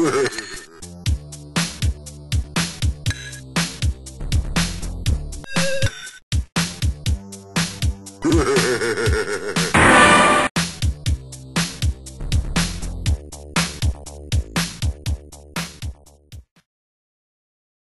Yeah.